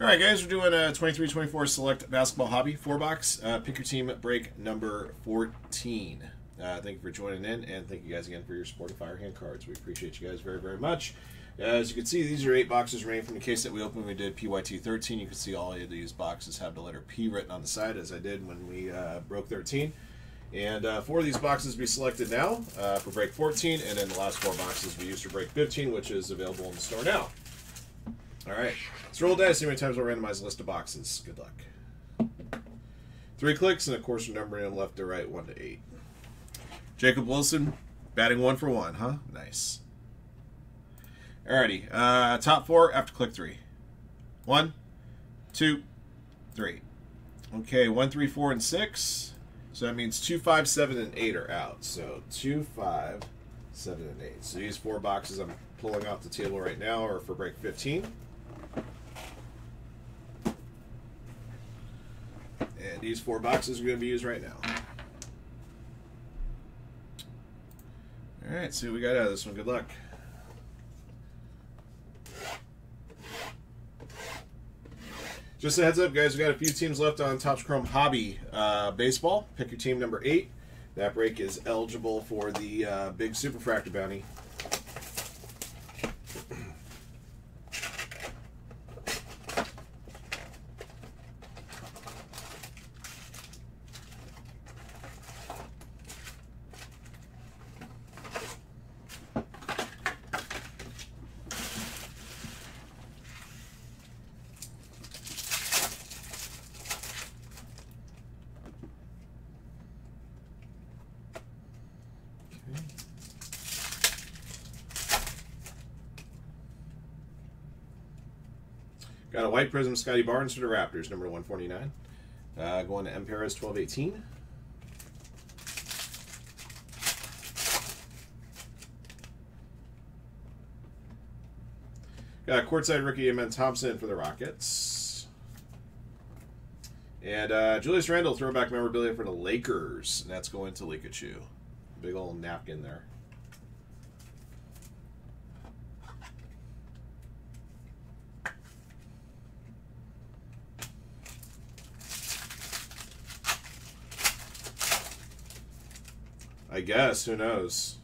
All right, guys, we're doing a 23-24 Select Basketball Hobby four box. Uh, pick your team break number 14. Uh, thank you for joining in, and thank you guys again for your support of Firehand cards. We appreciate you guys very, very much. As you can see, these are eight boxes remaining from the case that we opened. We did PYT 13. You can see all of these boxes have the letter P written on the side, as I did when we uh, broke 13. And uh, four of these boxes we selected now uh, for break 14, and then the last four boxes we used for break 15, which is available in the store now. All right, let's roll dice. See how many times we'll randomize a list of boxes. Good luck. Three clicks, and of course, we're numbering them left to right, one to eight. Jacob Wilson, batting one for one, huh? Nice. Alrighty, uh, top four after click three. One, two, three. Okay, one, three, four, and six. So that means two, five, seven, and eight are out. So two, five, seven, and eight. So these four boxes I'm pulling off the table right now are for break 15. These four boxes are going to be used right now. All right, see what we got out of this one. Good luck. Just a heads up, guys, we got a few teams left on Topps Chrome Hobby uh, Baseball. Pick your team number eight. That break is eligible for the uh, big Superfractor bounty. Prism Scottie Barnes for the Raptors, number 149. Uh, going to M. Perez 1218. Got courtside rookie Amen Thompson for the Rockets. And uh, Julius Randle throwback memorabilia for the Lakers. And that's going to Likachu. Big old napkin there. Guess. Who knows?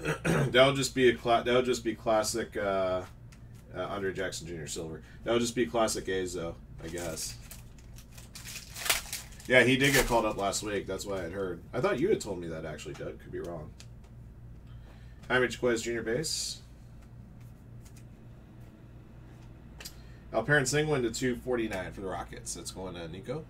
that'll just be a cla- that'll just be classic uh, uh, Andre Jackson Jr. Silver. That'll just be classic A's though, I guess. Yeah, he did get called up last week. That's why I'd heard. I thought you had told me that actually, Doug. Could be wrong. Jaime Jaquez Jr. base. Alperen Sengun to 249 for the Rockets. That's going to Nico.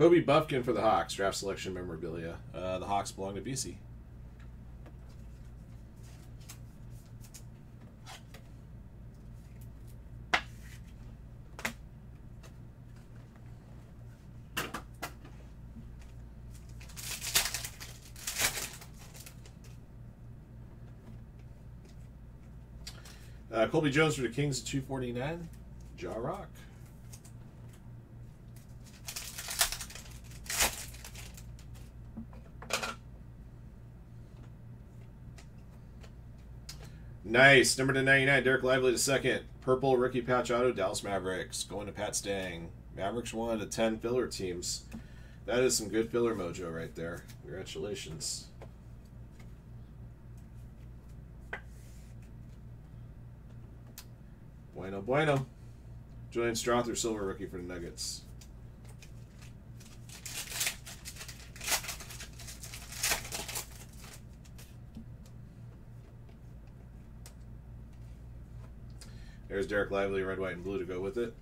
Kobe Buffkin for the Hawks, draft selection memorabilia. Uh, the Hawks belong to BC. Uh, Colby Jones for the Kings at 249. Jaw Rock. Nice. Number to 99, Dereck Lively to second. Purple rookie patch auto, Dallas Mavericks. Going to Pat Stang. Mavericks one to 10 filler teams. That is some good filler mojo right there. Congratulations. Bueno, bueno. Julian Strawther, silver rookie for the Nuggets. There's Dereck Lively, red, white, and blue to go with it.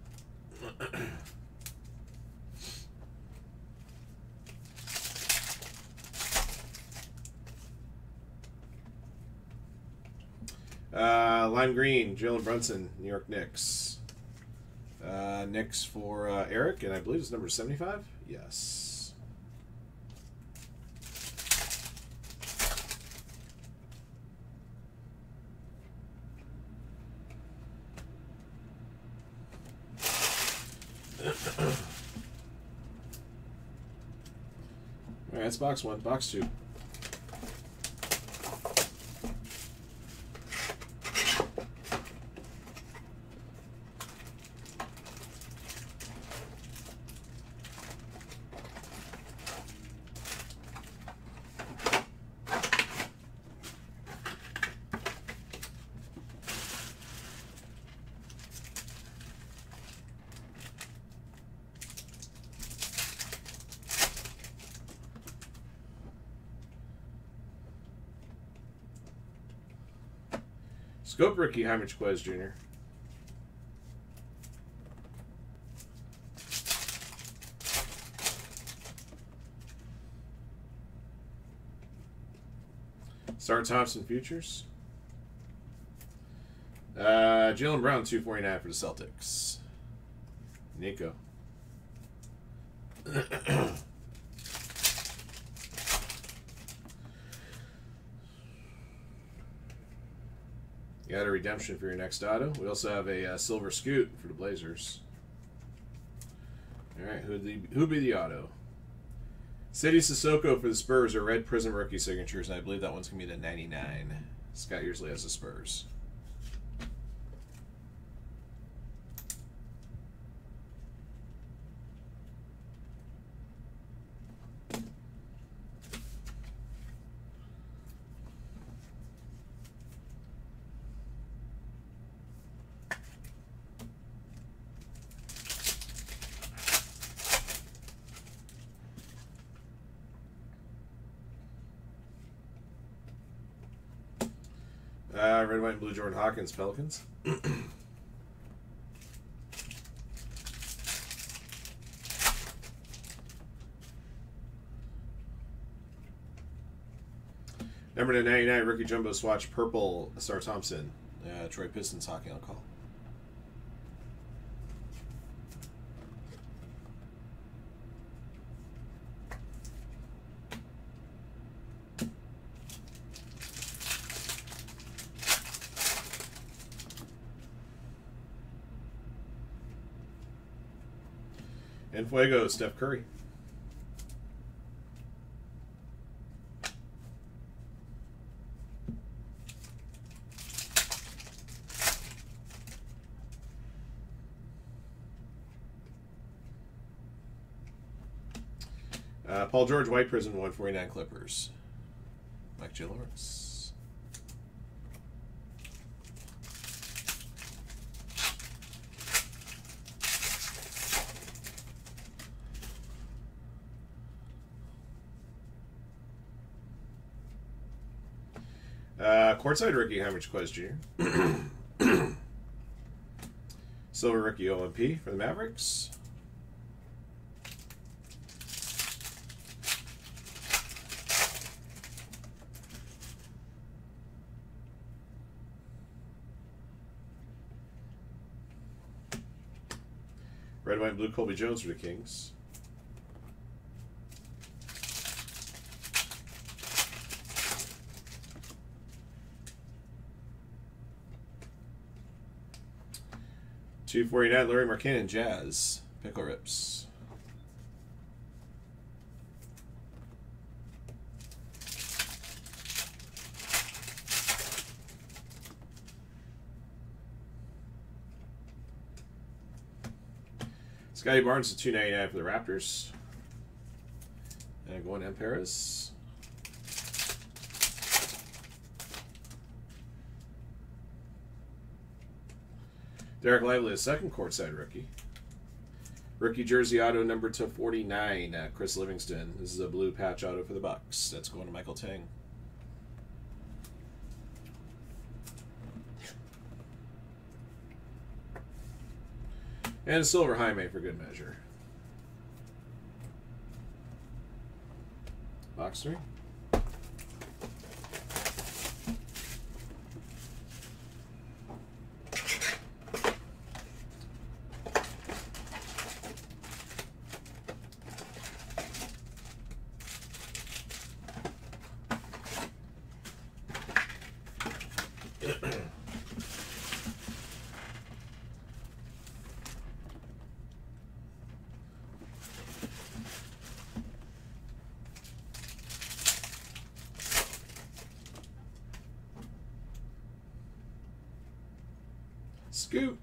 Uh, lime green, Jalen Brunson, New York Knicks. Uh, next for uh, Eric, and I believe it's number 75. Yes. All right, that's box one. Box two. Scope rookie Jaime Jaquez Jr. Ausar Thompson Futures. Uh, Jaylen Brown, 249 for the Celtics. Nico. You got a redemption for your next auto. We also have a uh, silver scoot for the Blazers. All right, who'd, the, who'd be the auto? Sidy Cissoko for the Spurs are red prism rookie signatures, and I believe that one's gonna be the 99. Scott usually has the Spurs. Uh, red, white, and blue Jordan Hawkins, Pelicans. Number to 99, rookie jumbo swatch, purple, Ausar Thompson. Uh, Troy Pistons hockey on call. And Fuego, Steph Curry. Uh, Paul George, White Prism, 149 Clippers. Mike J. Lawrence. Uh, courtside rookie, Jaime Jaquez Jr. Silver rookie OMP for the Mavericks. Red, white, and blue Colby Jones for the Kings. Two forty nine, Larry Markin, Jazz, Pickle Rips. Scottie Barnes ninety nine for the Raptors. And going to Paris. Dereck Lively, a second courtside rookie. Rookie jersey auto number to 49, uh, Chris Livingston. This is a blue patch auto for the Bucks. That's going to Michael Tang. And a silver Jaime for good measure. Box three. Scoot.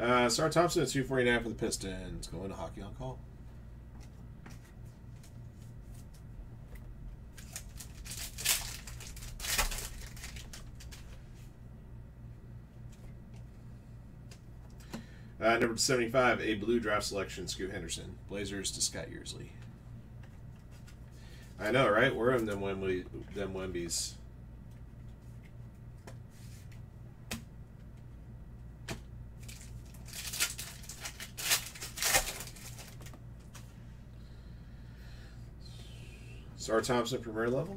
Uh, Ausar Thompson at 249 for the Pistons. Going to hockey on call. Uh, number 75, a blue draft selection, Scoot Henderson. Blazers to Scott Yearsley. I know, right? We're in them Wembley, them. Ausar Thompson, premier level.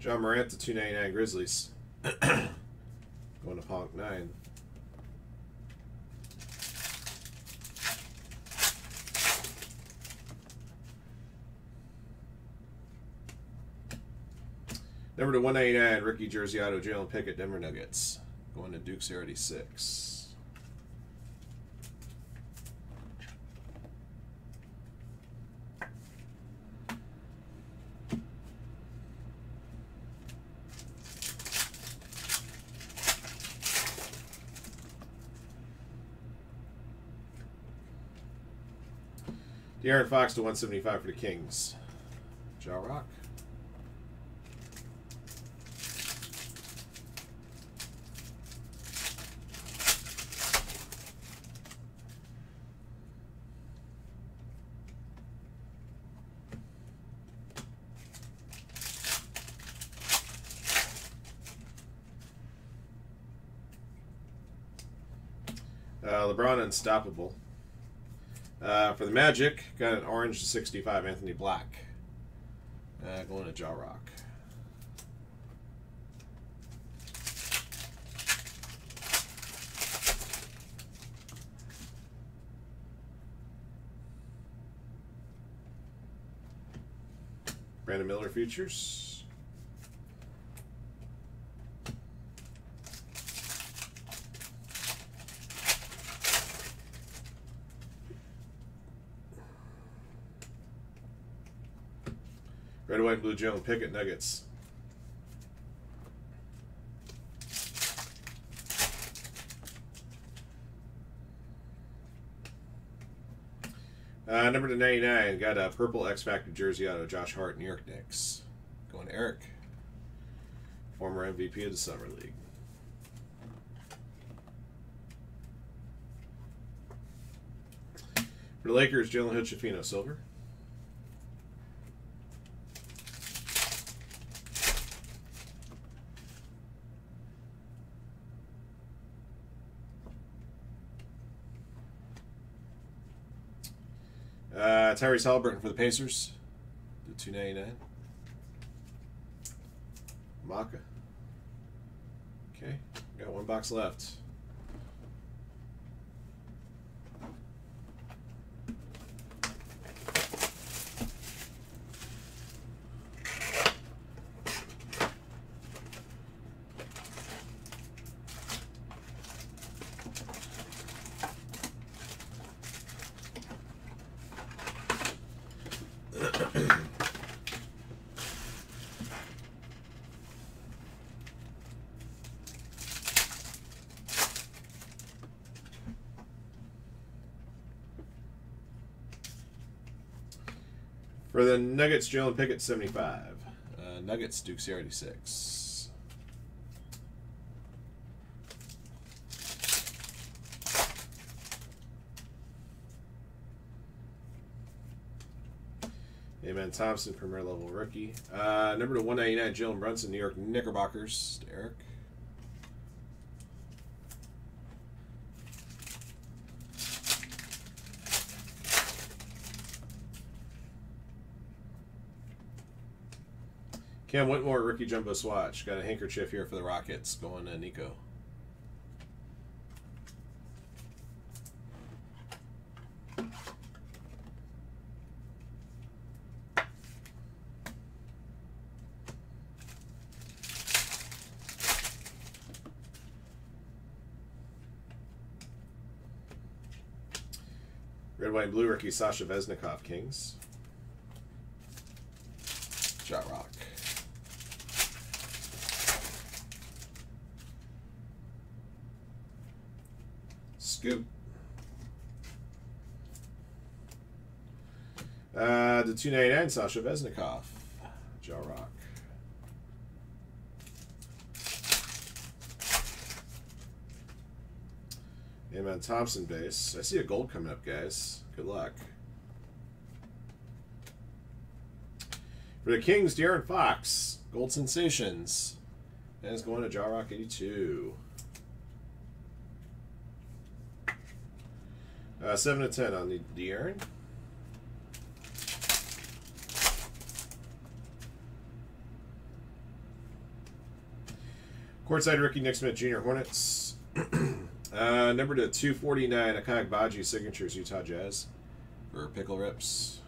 Ja Morant to 299 Grizzlies. Going to Honk 9. Number to 199, rookie jersey auto, Jalen Pickett, Denver Nuggets. Going to Duke's 86. De'Aaron Fox to 175 for the Kings. Ja Rock. Uh, LeBron Unstoppable. Uh, for the Magic, got an orange to 65, Anthony Black. Uh, going to Jaw Rock. Brandon Miller features. Blue, Jalen Pickett Nuggets. Uh, number to 99, got a purple X Factor jersey out of Josh Hart, New York Knicks. Going Eric, former MVP of the Summer League. For the Lakers, Jalen Hood Schifino, silver. Uh, Tyrese Haliburton for the Pacers. The two ninety nine. Maka. Okay, got one box left. For the Nuggets, Jalen Pickett, 75. Uh, Nuggets, Duke 86. Amen Thompson, premier level rookie. Uh, number to 199, Jalen Brunson, New York Knickerbockers. Eric. Cam Whitmore, rookie jumbo swatch. Got a handkerchief here for the Rockets. Going to uh, Nico. Red, white, and blue rookie Sasha Vezenkov, Kings. 299 Sasha Vezenkov. Ja Rock. Amen Thompson base. I see a gold coming up, guys. Good luck. For the Kings, De'Aaron Fox. Gold Sensations. And it's going to Ja Rock 82. Uh, 7 to 10 on the De'Aaron. Courtside rookie Nick Smith Jr. Hornets. uh, number to 249, Ochai Agbaji Signatures Utah Jazz for Pickle Rips.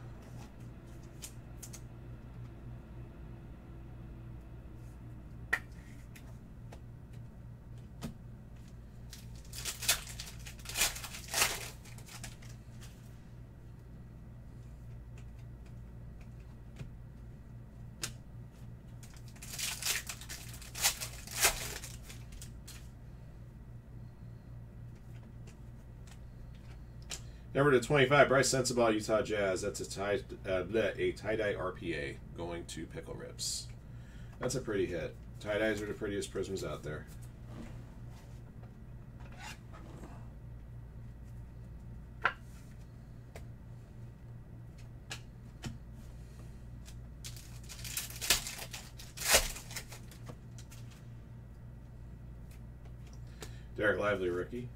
Number to 25, Brice Sensabaugh, Utah Jazz. That's a tie, uh, a tie-dye RPA going to Pickle Rips. That's a pretty hit. Tie-dyes are the prettiest prisms out there. Dereck Lively, rookie.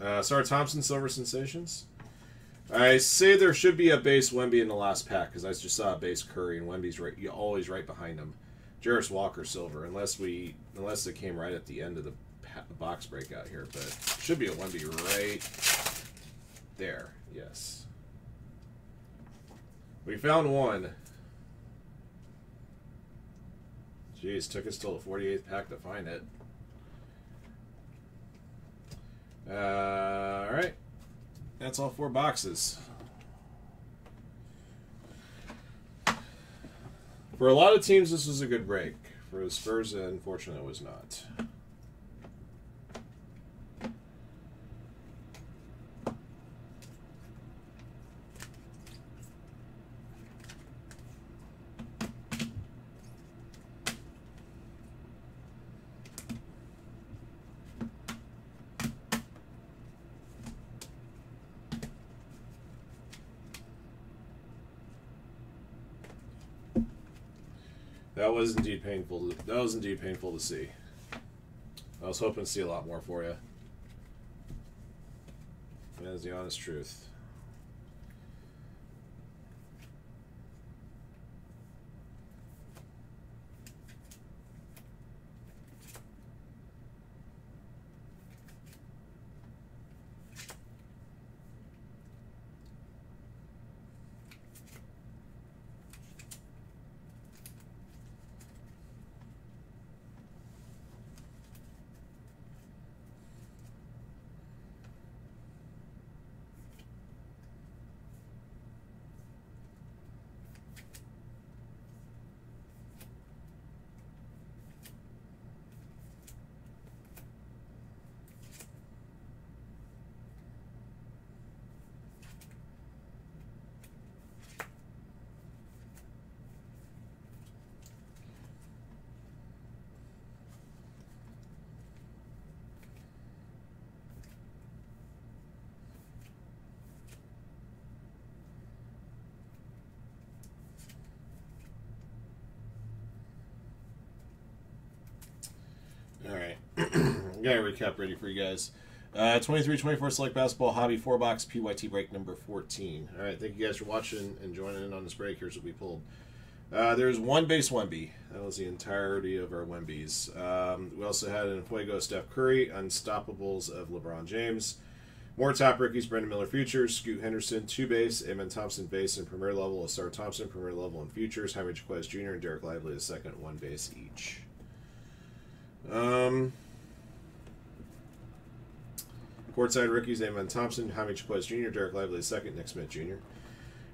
uh, Ausar Thompson, Silver Sensations. I say there should be a base Wemby in the last pack because I just saw a base Curry and Wemby's right, always right behind him. Jarace Walker Silver, unless we, unless it came right at the end of the box breakout here, but should be a Wemby right there. Yes, we found one. Jeez, took us till the 48th pack to find it. Uh. That's all four boxes. For a lot of teams, this was a good break. For the Spurs, unfortunately, it was not. That was indeed painful. To, that was indeed painful to see. I was hoping to see a lot more for you. That is the honest truth. All right. Got a recap ready for you guys. Uh, 23 24 select basketball hobby four box PYT break number 14. All right. Thank you guys for watching and joining in on this break. Here's what we pulled. Uh, there's one base Wemby. That was the entirety of our Wembies. Um, we also had an Fuego Steph Curry, Unstoppables of LeBron James, More top rookies: Brandon Miller Futures, Scoot Henderson two base, Amen Thompson base and premier level, Ausar Thompson premier level and futures, Jaime Jaquez Jr. and Dereck Lively the second, one base each. Um, courtside rookies: Amen Thompson, Jaime Jaquez Jr., Dereck Lively second, Nick Smith Jr.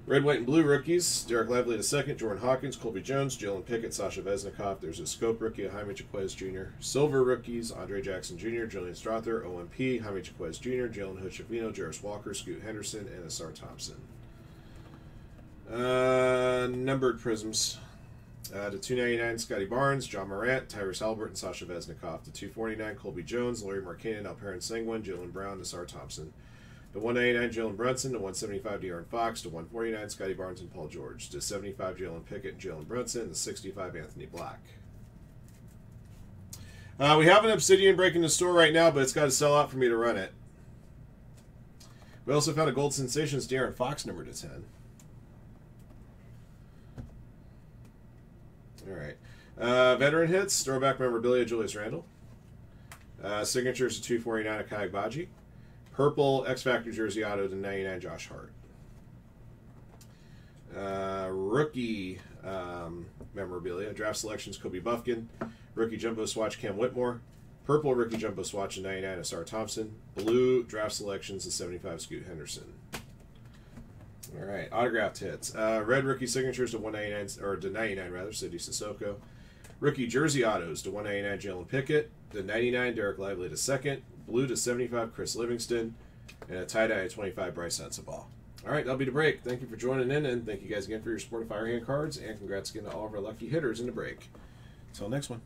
Red, white, and blue rookies: Dereck Lively second, Jordan Hawkins, Colby Jones, Jalen Pickett, Sasha Vezenkov. There's a scope rookie, Jaime Jaquez Jr. Silver rookies: Andre Jackson Jr., Julian Strawther, OMP, Jaime Jaquez Jr., Jalen Hood-Schifino, Jarace Walker, Scoot Henderson, and Ausar Thompson. Uh, numbered prisms. Uh, to 299, Scottie Barnes, Ja Morant, Tyrese Haliburton, Sasha Vezenkov. To 249, Colby Jones, Larry Markkanen, Alperen Sengun, Jaylen Brown, Ausar Thompson. To 199, Jalen Brunson. To 175, De'Aaron Fox. To 149, Scottie Barnes and Paul George. To 75, Jalen Pickett and Jalen Brunson. To 65, Anthony Black. Uh, we have an Obsidian break in the store right now, but it's got to sell out for me to run it. We also found a Gold Sensations De'Aaron Fox number to 10. All right. Uh, veteran hits, throwback memorabilia, Julius Randle. Uh, signatures to 249 Ochai Agbaji. Purple X Factor jersey auto to 99 Josh Hart. Uh, rookie um, memorabilia, draft selections Kobe Buffkin. Rookie jumbo swatch Cam Whitmore. Purple rookie jumbo swatch to 99 Ausar Thompson. Blue draft selections to 75 Scoot Henderson. All right, autographed hits. Uh, red rookie signatures to 199 or to 99 rather, Sidy Cissoko. Rookie jersey autos to 199 Jalen Pickett. the 99 Dereck Lively to second. Blue to 75 Chris Livingston. And a tie dye to 25 Brice Sensabaugh. All right, that'll be the break. Thank you for joining in, and thank you guys again for your support of Firehand cards, and congrats again to all of our lucky hitters in the break. Until next one.